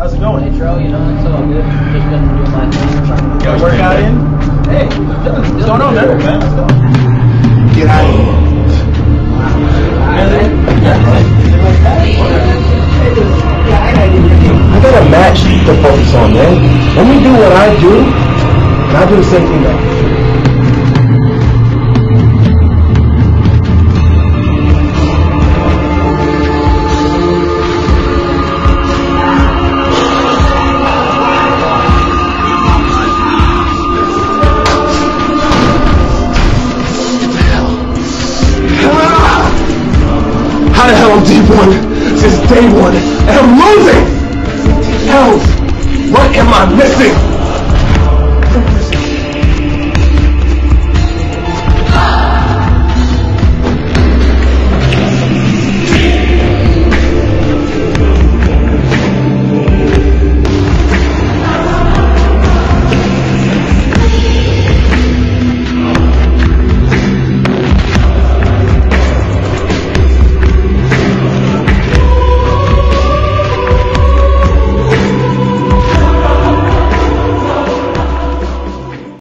How's it going? Hey, Tro, you know, it's all good. Just been doing my thing. trying to- You got a workout in? Hey, What's going on, man? man? Let's go. Get out of here. I got a match to focus on, man. Let me do what I do, and I'll do the same thing back. How the hell I'm D1 since day one and I'm losing? Hell, what am I missing?